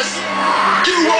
Yes! Do what?